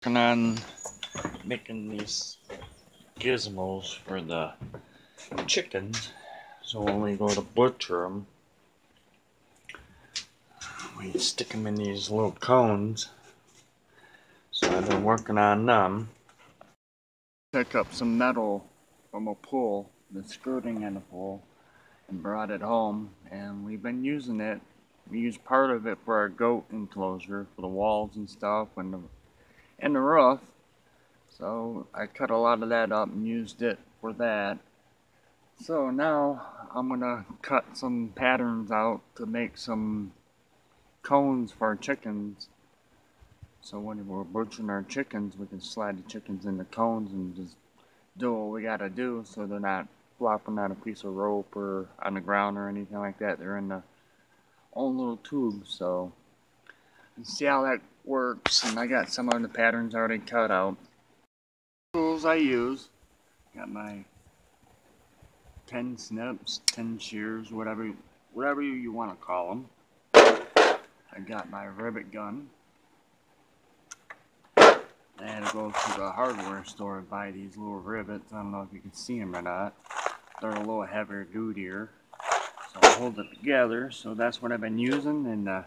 working on making these gizmos for the chickens. So when we go to butcher them, we stick them in these little cones. So I've been working on them. Pick up some metal from a pool, the skirting in the pool, and brought it home. And we've been using it. We use part of it for our goat enclosure, for the walls and stuff, and the and the roof. So I cut a lot of that up and used it for that. So now I'm gonna cut some patterns out to make some cones for our chickens. So when we're butchering our chickens, we can slide the chickens in the cones and just do what we gotta do so they're not flopping on a piece of rope or on the ground or anything like that. They're in the own little tubes. So see how that works. And I got some of the patterns already cut out. Tools I use. Got my tin snips, tin shears, whatever, whatever you want to call them. I got my rivet gun. I had to go to the hardware store and buy these little rivets. I don't know if you can see them or not. They're a little heavier dutier. So I hold it together. So that's what I've been using. And uh,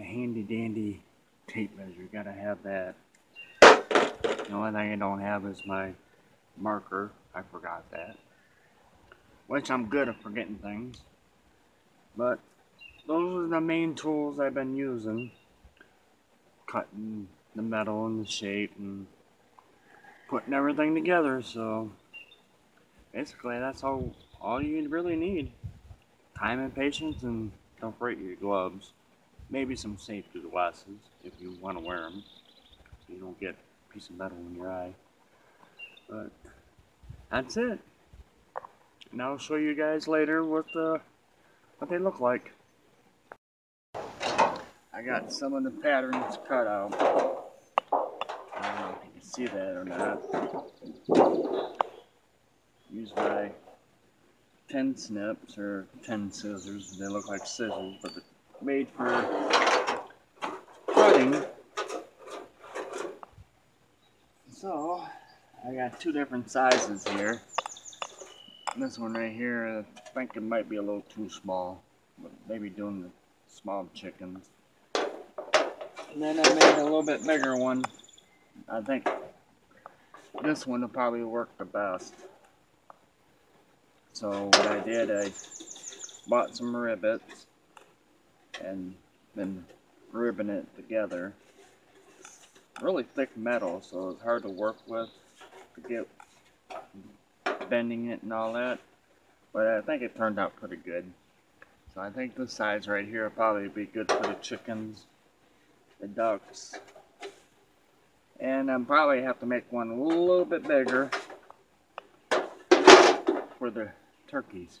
a handy dandy tape measure. Gotta have that. The only thing I don't have is my marker. I forgot that. Which I'm good at forgetting things. But those are the main tools I've been using. Cutting the metal and the shape and putting everything together. So basically that's all all you really need. Time and patience and don't forget your gloves. Maybe some safety glasses if you want to wear them so you don't get a piece of metal in your eye. But that's it. And I'll show you guys later what uh, what they look like. I got some of the patterns cut out. I don't know if you can see that or not. Use my tin snips or tin scissors. They look like scissors, but they're made for cutting. So, I got two different sizes here. This one right here, I think it might be a little too small. But maybe doing the small chickens. And then I made a little bit bigger one. I think this one will probably work the best. So what I did, I bought some rivets and then ribbon it together. Really thick metal, so it's hard to work with to get bending it and all that. But I think it turned out pretty good. So I think this size right here will probably be good for the chickens, the ducks. And I'm probably have to make one a little bit bigger for the turkeys.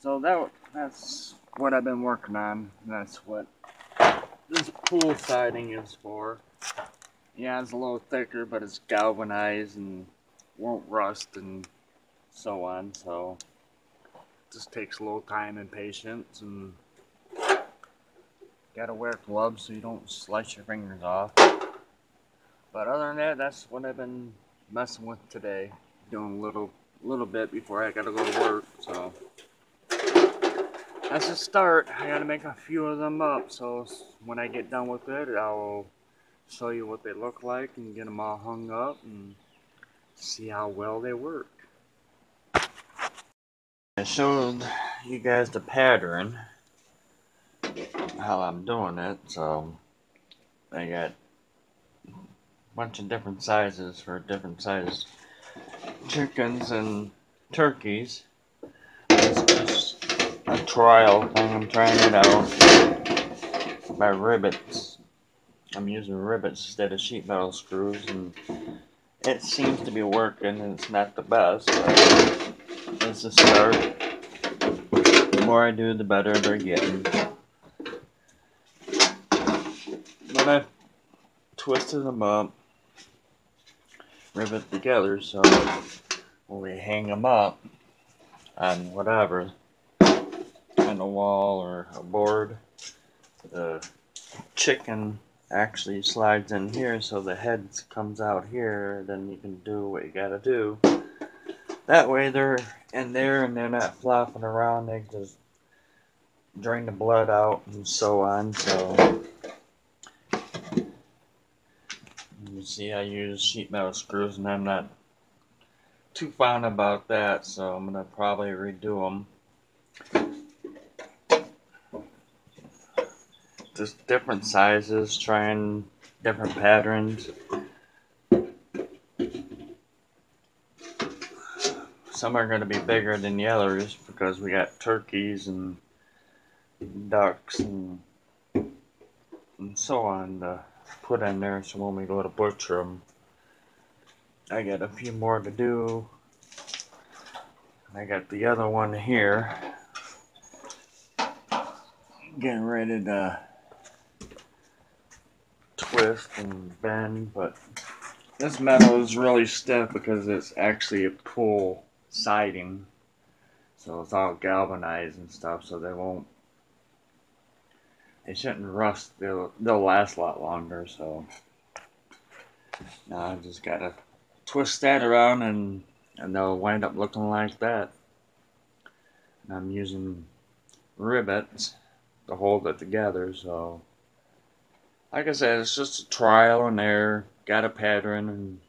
So that that's what I've been working on. That's what this pool siding is for. Yeah, it's a little thicker, but it's galvanized and won't rust and so on. So just takes a little time and patience and gotta wear gloves so you don't slice your fingers off. But other than that, that's what I've been messing with today. Doing a little little bit before I gotta go to work, so that's a start. I gotta make a few of them up, so when I get done with it, I'll show you what they look like and get them all hung up and see how well they work. I showed you guys the pattern, how I'm doing it, so I got a bunch of different sizes for different sizes chickens and turkeys. A trial thing. I'm trying it out by rivets. I'm using rivets instead of sheet metal screws, and it seems to be working. It's not the best, but it's a start. The more I do, the better they're getting. But I twisted them up rivet together so when we hang them up on whatever on a wall or a board. The chicken actually slides in here so the head comes out here then you can do what you gotta do. That way they're in there and they're not flopping around they just drain the blood out and so on so. You see I use sheet metal screws and I'm not too fond about that so I'm gonna probably redo them just different sizes, trying different patterns. Some are going to be bigger than the others because we got turkeys and ducks and, and so on to put in there so when we go to butcher them I got a few more to do. I got the other one here getting ready to and bend, but this metal is really stiff because it's actually a pull siding. So it's all galvanized and stuff, so they won't, they shouldn't rust. They'll, they'll last a lot longer, so now I just gotta twist that around and, and they'll wind up looking like that. And I'm using rivets to hold it together, so like I said, it's just a trial and error. Got a pattern and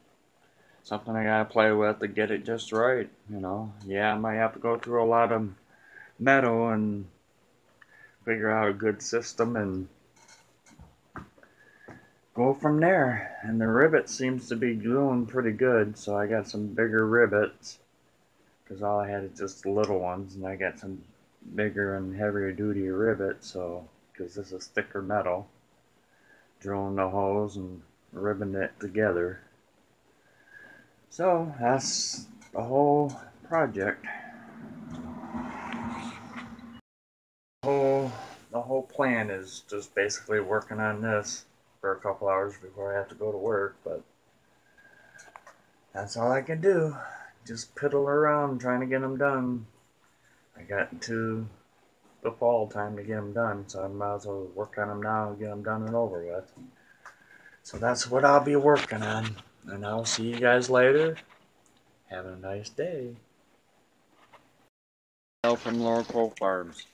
something I gotta play with to get it just right. You know, yeah, I might have to go through a lot of metal and figure out a good system and go from there. And the rivet seems to be doing pretty good, so I got some bigger rivets because all I had is just little ones, and I got some bigger and heavier duty rivets. So because this is thicker metal drilling the holes and ribbing it together. So that's the whole project. The whole, the whole plan is just basically working on this for a couple hours before I have to go to work, but that's all I can do. Just piddle around trying to get them done. I got into the fall time to get them done, so I might as well work on them now and get them done and over with. So that's what I'll be working on, and I'll see you guys later. Have a nice day. Hello from Laurel Cove Farms.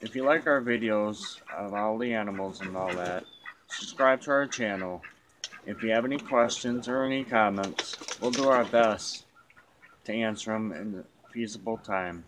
If you like our videos of all the animals and all that, subscribe to our channel. If you have any questions or any comments, we'll do our best to answer them in a feasible time.